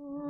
Ooh.